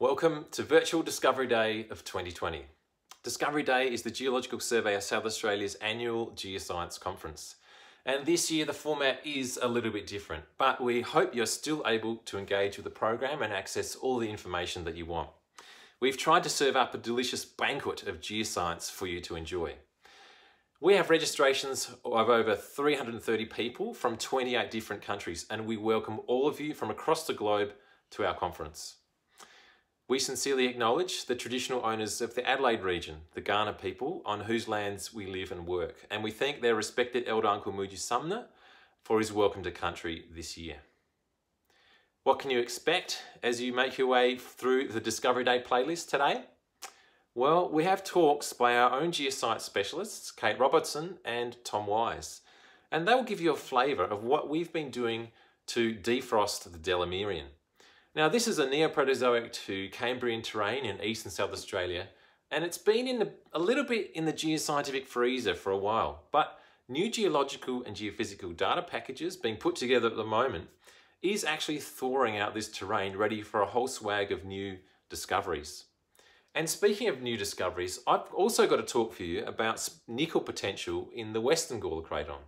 Welcome to Virtual Discovery Day of 2020. Discovery Day is the Geological Survey of South Australia's annual Geoscience Conference. And this year the format is a little bit different, but we hope you're still able to engage with the program and access all the information that you want. We've tried to serve up a delicious banquet of geoscience for you to enjoy. We have registrations of over 330 people from 28 different countries, and we welcome all of you from across the globe to our conference. We sincerely acknowledge the traditional owners of the Adelaide region, the Kaurna people, on whose lands we live and work, and we thank their respected elder uncle Moogy Sumner for his welcome to country this year. What can you expect as you make your way through the Discovery Day playlist today? Well, we have talks by our own geoscience specialists, Kate Robertson and Tom Wise, and they will give you a flavour of what we've been doing to defrost the Delamerian. Now, this is a Neoproterozoic to Cambrian terrain in east and south Australia, and it's been in the, a little bit in the geoscientific freezer for a while, but new geological and geophysical data packages being put together at the moment is actually thawing out this terrain ready for a whole swag of new discoveries. And speaking of new discoveries, I've also got to talk for you about nickel potential in the Western Gawler Craton.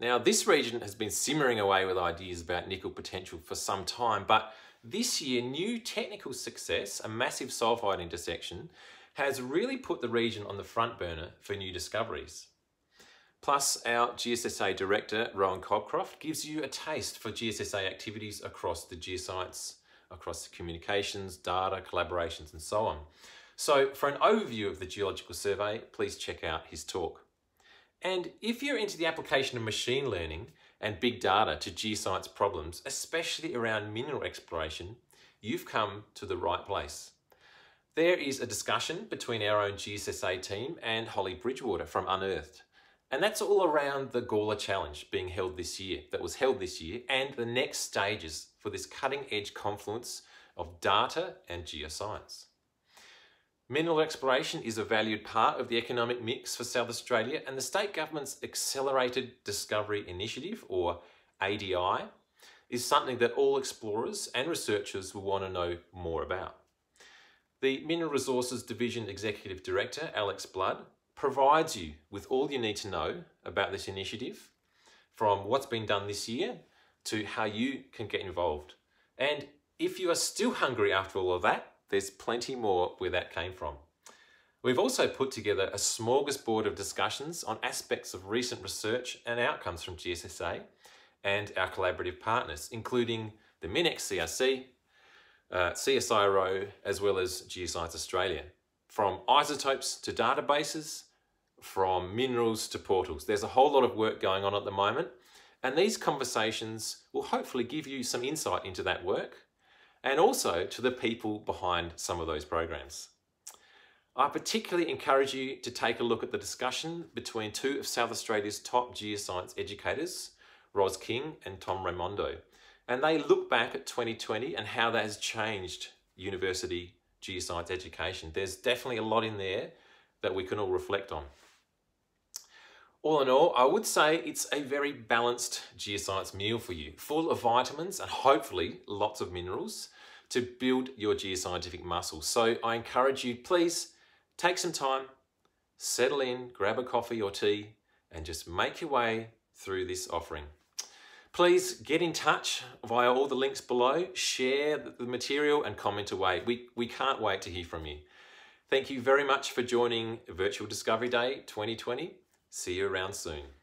Now, this region has been simmering away with ideas about nickel potential for some time, but this year, new technical success, a massive sulfide intersection, has really put the region on the front burner for new discoveries. Plus, our GSSA director, Rowan Cobcroft, gives you a taste for GSSA activities across the geoscience, across the communications, data, collaborations, and so on. So, for an overview of the Geological Survey, please check out his talk. And if you're into the application of machine learning and big data to geoscience problems, especially around mineral exploration, you've come to the right place. There is a discussion between our own GSSA team and Holly Bridgewater from Unearthed. And that's all around the Gawler Challenge being held this year, that was held this year, and the next stages for this cutting edge confluence of data and geoscience. Mineral exploration is a valued part of the economic mix for South Australia and the state government's Accelerated Discovery Initiative, or ADI, is something that all explorers and researchers will want to know more about. The Mineral Resources Division Executive Director, Alex Blood, provides you with all you need to know about this initiative, from what's been done this year to how you can get involved. And if you are still hungry after all of that, there's plenty more where that came from. We've also put together a smorgasbord of discussions on aspects of recent research and outcomes from GSSA and our collaborative partners, including the MinEx CRC, uh, CSIRO, as well as Geoscience Australia. From isotopes to databases, from minerals to portals. There's a whole lot of work going on at the moment, and these conversations will hopefully give you some insight into that work and also to the people behind some of those programs. I particularly encourage you to take a look at the discussion between two of South Australia's top geoscience educators, Ros King and Tom Raimondo, and they look back at 2020 and how that has changed university geoscience education. There's definitely a lot in there that we can all reflect on. All in all, I would say it's a very balanced geoscience meal for you, full of vitamins and hopefully lots of minerals to build your geoscientific muscle. So I encourage you, please take some time, settle in, grab a coffee or tea, and just make your way through this offering. Please get in touch via all the links below, share the material and comment away. We, we can't wait to hear from you. Thank you very much for joining Virtual Discovery Day 2020. See you around soon.